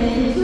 決勝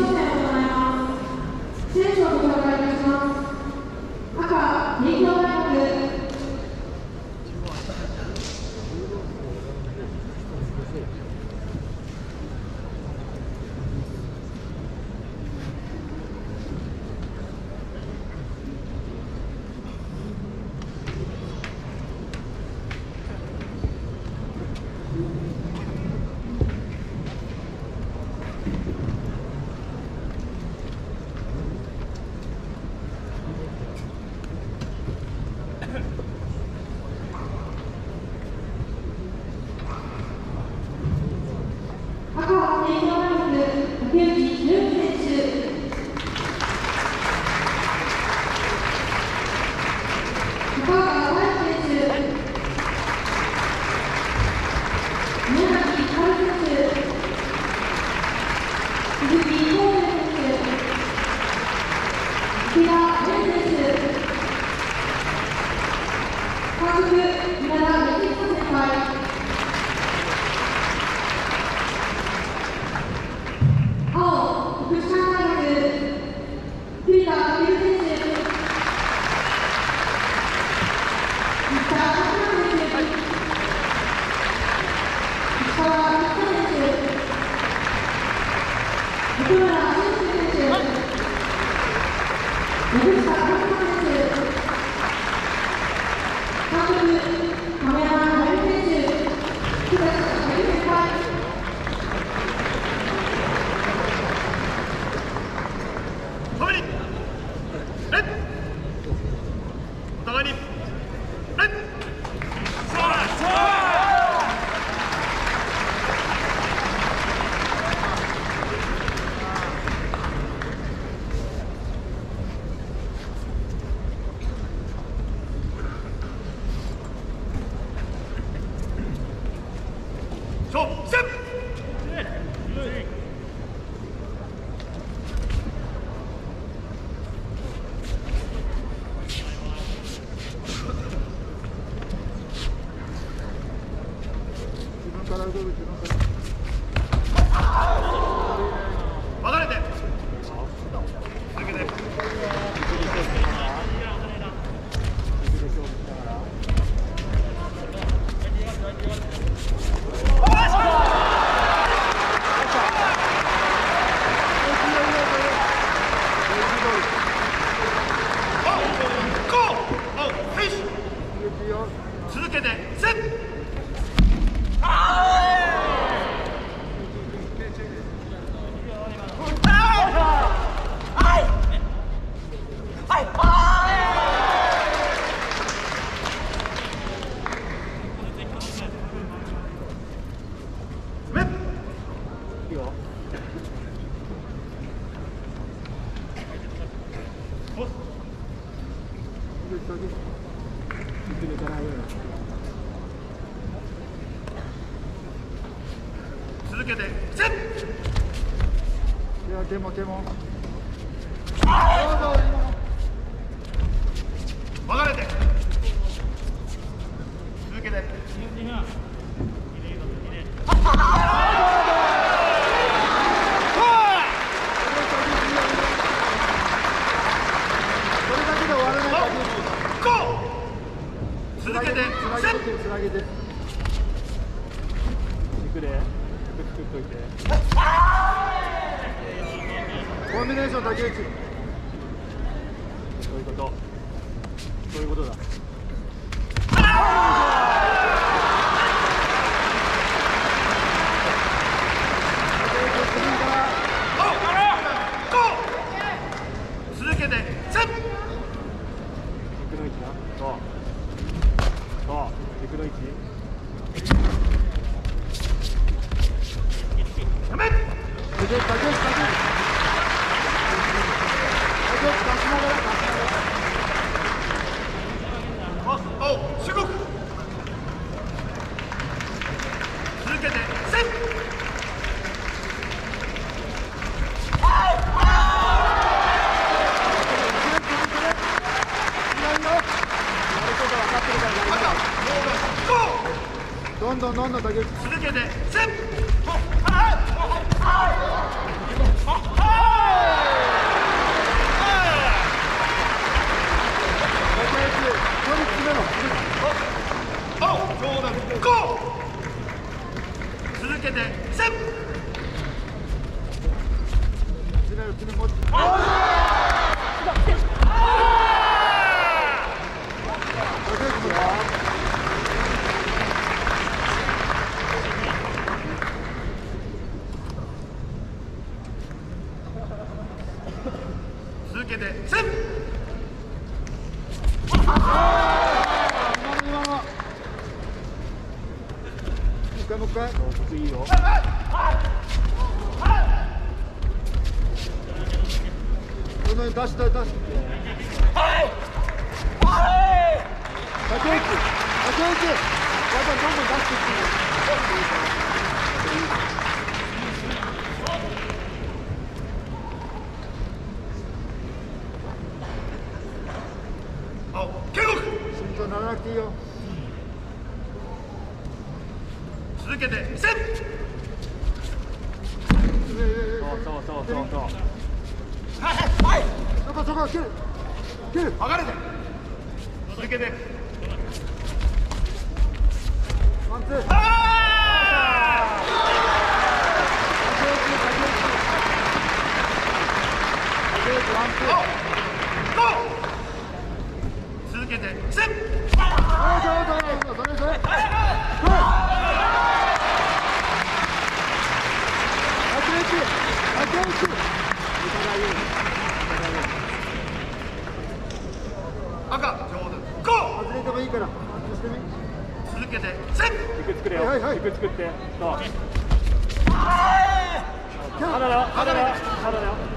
分かれて続けて続けてセッメッ続けてセッいやんどんどんどん続けてセッ続い続けて見せそうそうそうそうはいはい続けてワンツー作っ。だよ。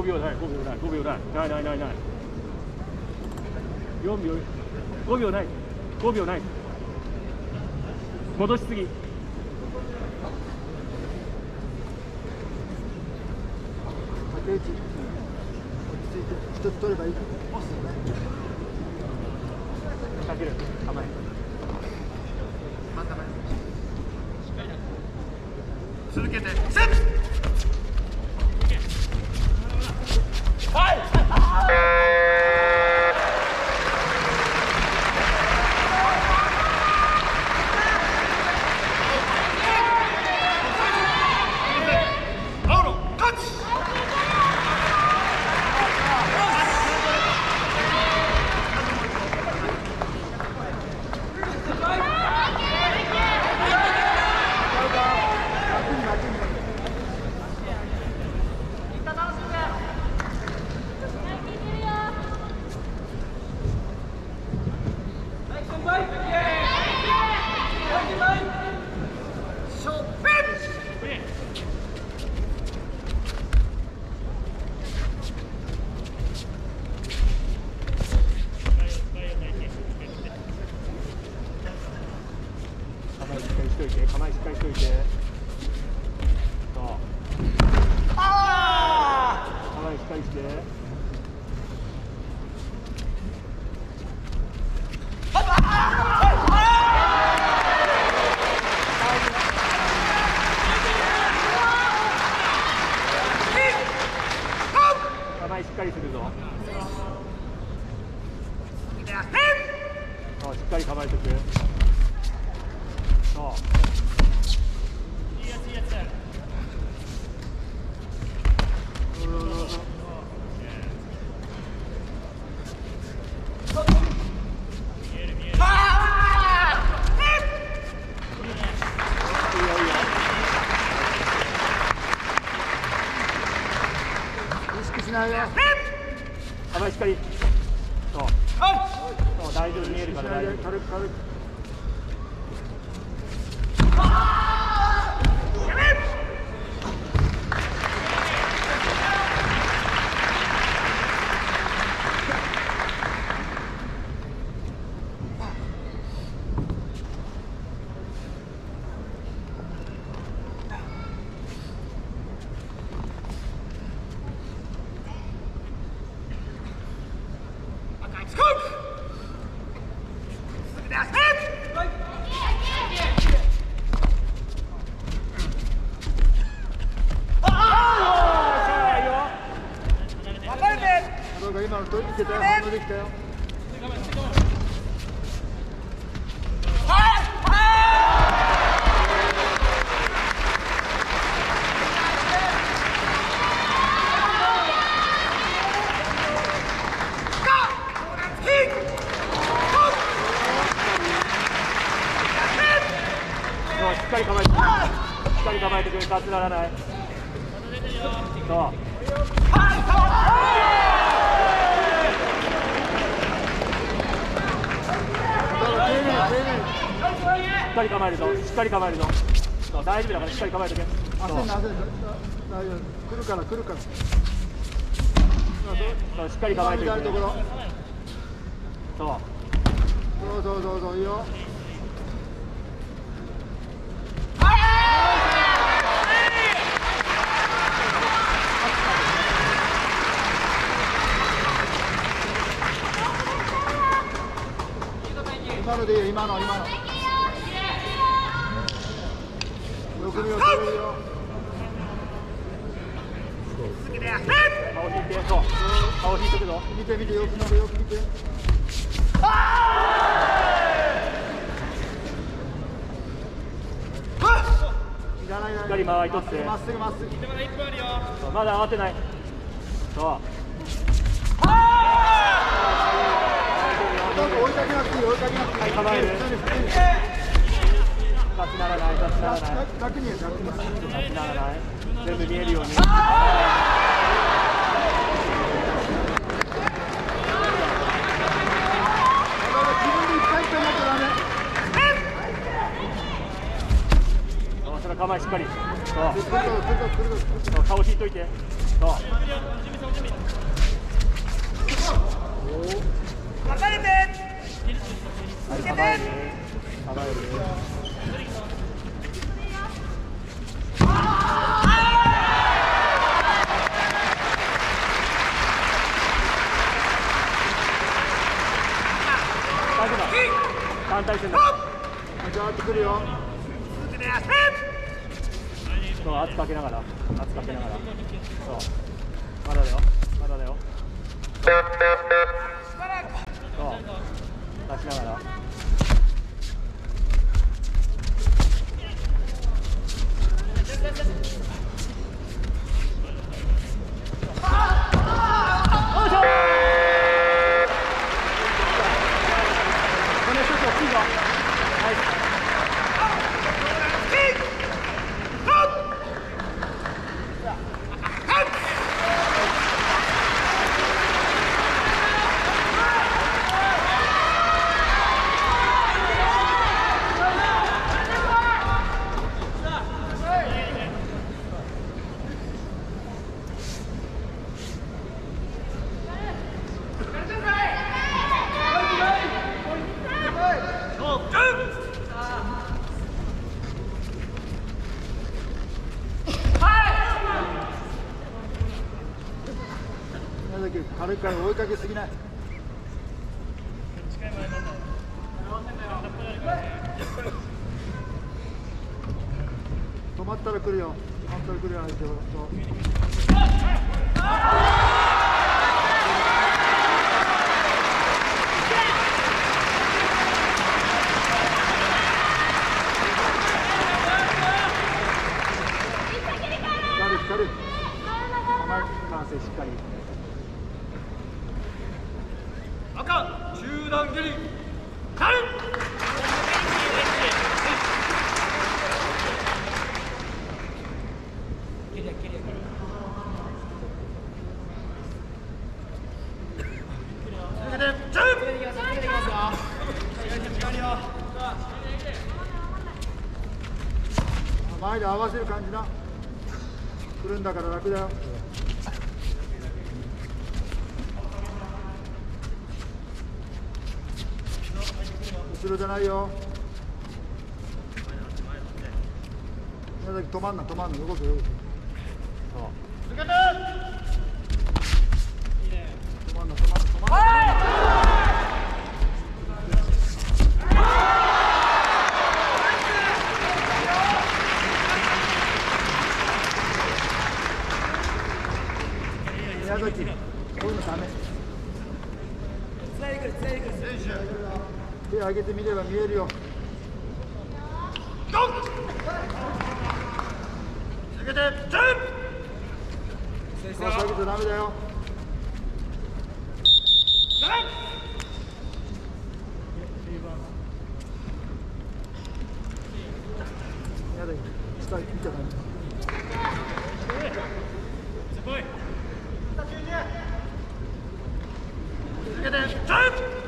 5秒ない5秒ない5秒ないないないないない。4秒5秒ない。5秒ない。戻しすぎ。竹内落ち着いて一つ取ればいいかける。構えしないよ幅そう。そう大丈夫。見えるから大丈夫。軽く軽く。かり構えてくれ立ちならない。そうしっかり構えるぞ。しっかり構えるぞ。そう大丈夫だからしっかり構えてけ。焦んな焦んな大丈夫来るから来るからそう。しっかり構えて見たいところそうそう。そうそうそう。いいよ今のでいいよ今の今のよく見よよ顔引いてそう顔引いてくぞ見て見てよく見てよく見てしっかり間合い取ってまっすぐまっすぐまだ慌てないそうどうぞ追いかけなくていい追いかけなくていいはい。構え立ちならない立ちならない全部見えるよう。に自分で一回一回やっちゃそう。それ構えしっかりそう。ダメ来るぞ来るぞ来るぞ来るぞそう。顔引いといてそう。はい構える構える大丈夫だ反対線だガーッと来るよそう圧かけながら圧かけながらそうまだだよまだだよそう出しながら崎軽い前で合わせる感じな。来るんだから楽だよないよ。宮崎止まんな止まんな動く動く。手上げてみれば見えるよゴー続けてジャンプそう下げちゃダメだよ宮崎下見ちゃダメ続けてジャンプ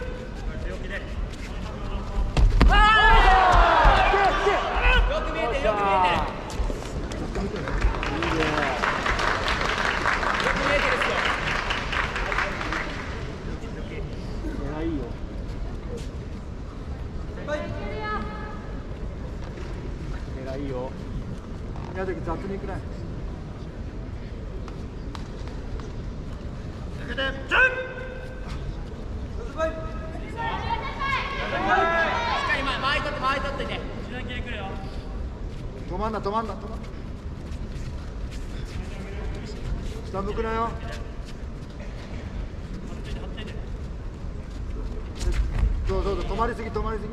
狙いいよ狙いいよ宮崎雑に行くね続けてジャンプ止まんな止まんな止まんな下向くなよそうそうそう止まりすぎ止まりすぎ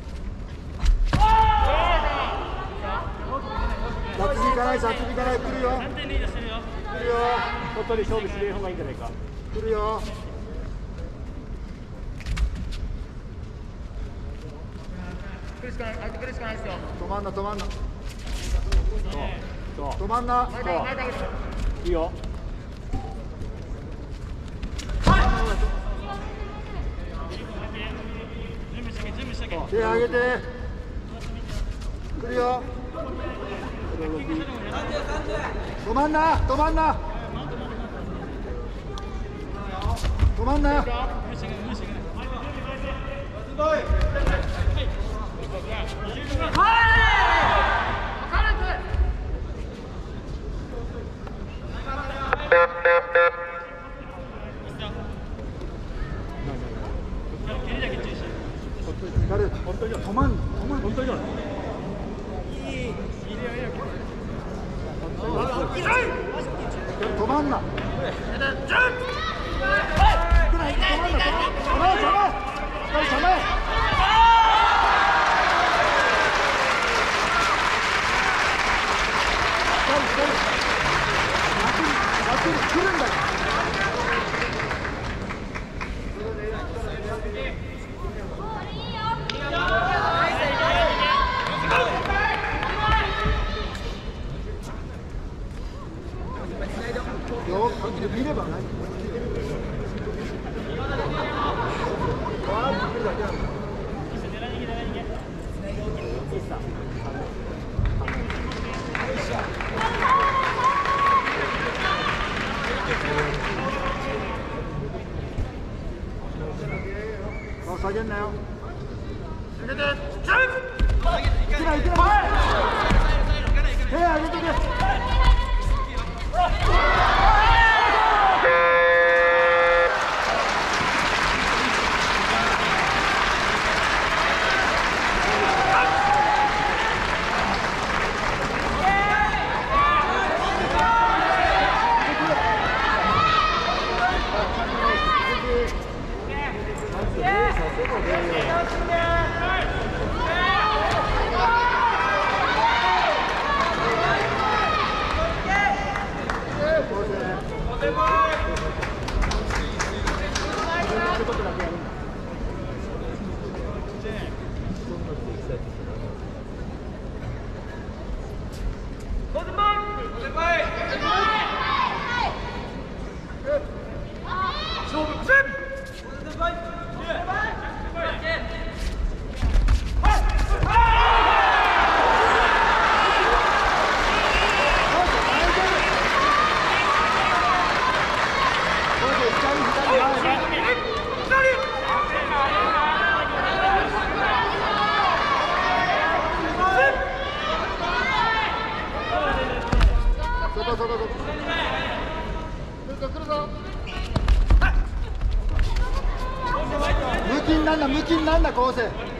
雑に行かない雑に行かない。来るよ。3点リードしてるよ。来るよ。鳥取勝負しねえ方がいいんじゃないか来るよ。止まんな止まんなそう止まんないいよ。手上げて来るよ止まんな止まんな。止まんなよ誰本当に止まん止まん本当に止まんなジャンプ止まんな止まんな止まれ止まれ止まれ来るんだよよく見ればない。顔下げんなよ。続けてジャンプいけなコース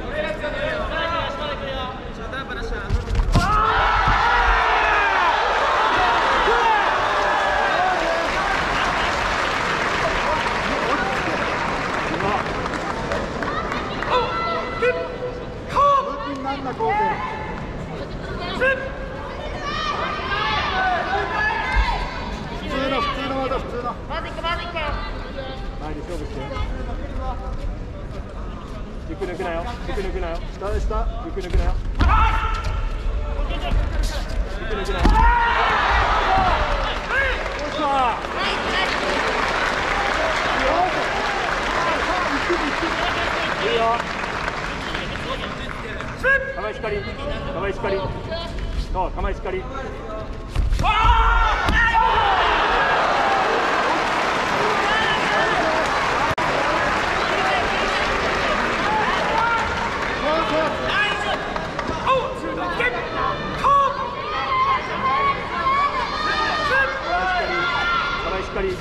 しっかり。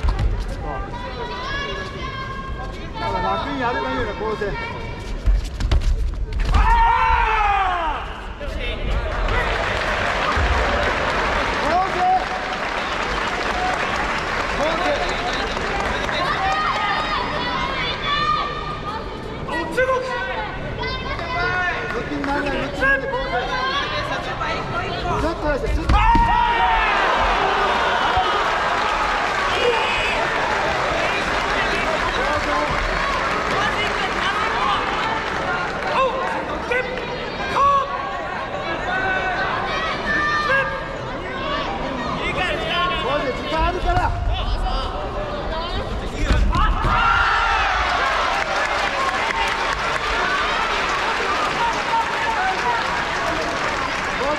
まあ、枠にあるような構成。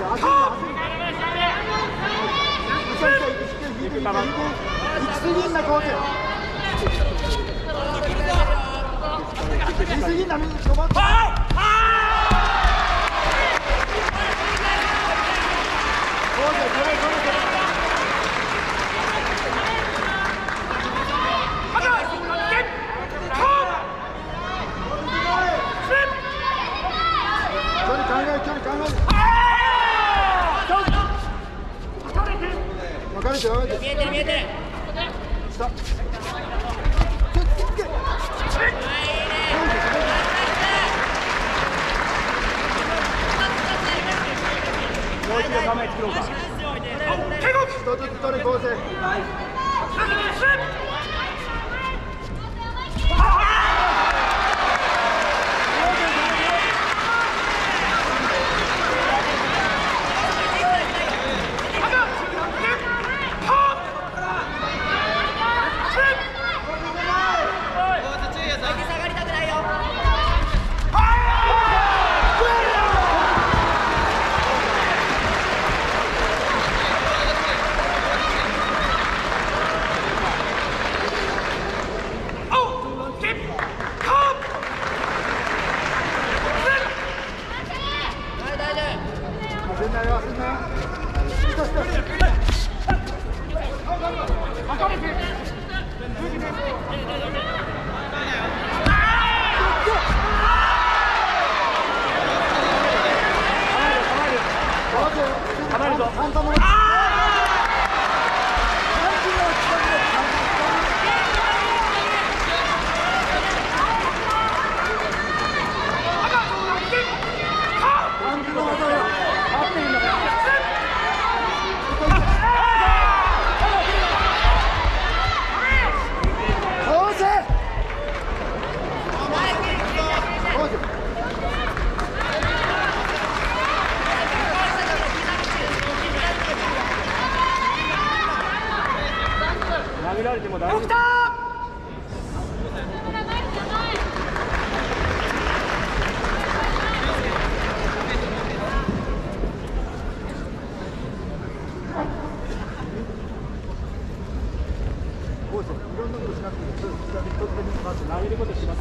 Go, go, go, go, go. 離れて離れて見えてる見えて。る下。ちょっともう一度構え作ろうか。とあれても大丈夫、投げることします。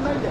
Normal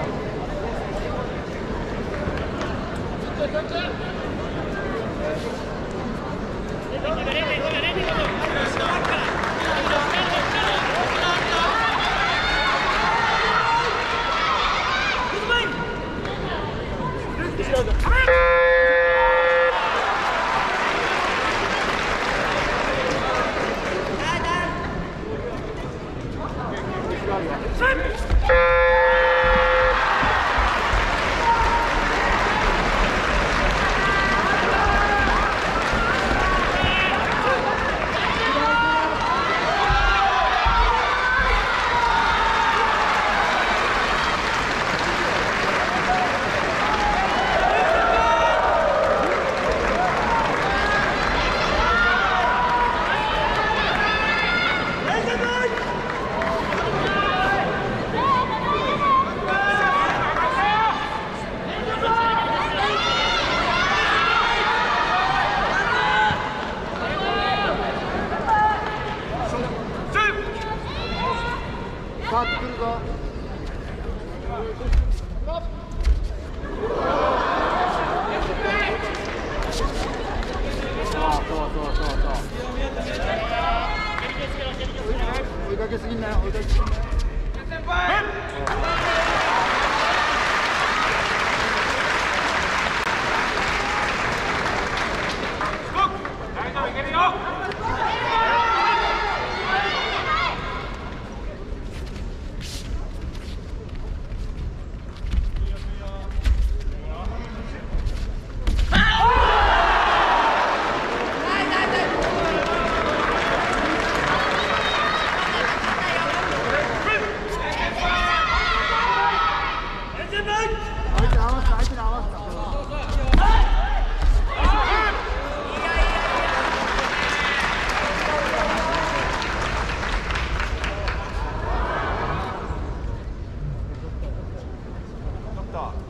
知。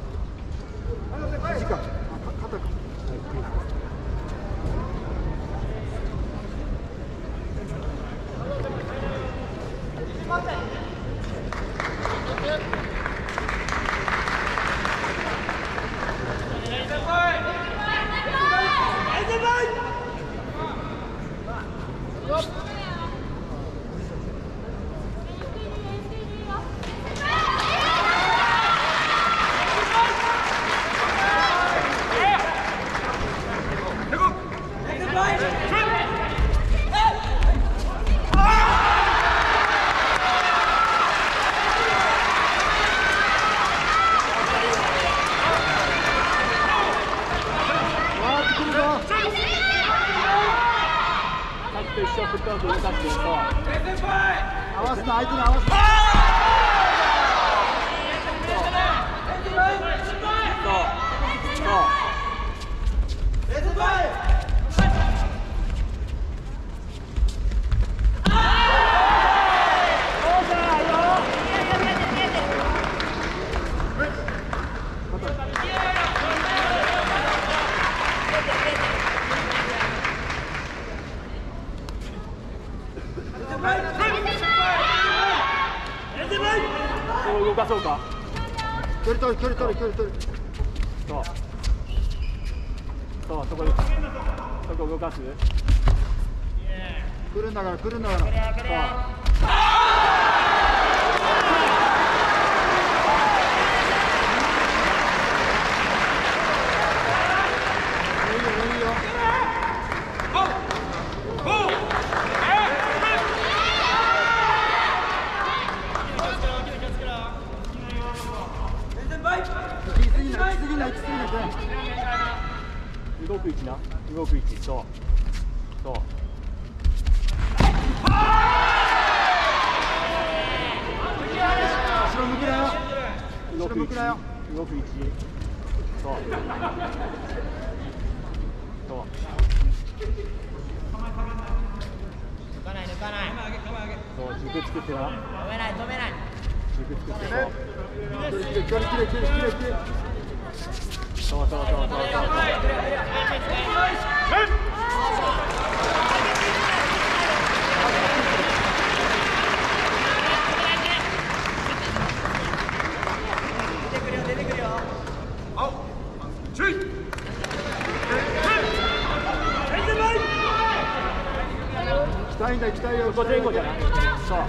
距離取る距離取る距離取る。そう。そうそこでそこ動かす？来るんだから来るんだから。そういいよいいよ行き過ぎない行き過ぎない行き過ぎない動く位置な動く位置そうそう後ろ向くなよ動く位置後ろ向くなよ動く位置そうそうそう軸作ってな。止めない止めない。軸作って。そう距離切れ切れ切れ切れそうそうそうそうそう注意行きたいんだ行きたいよ。ここ前後じゃない。そう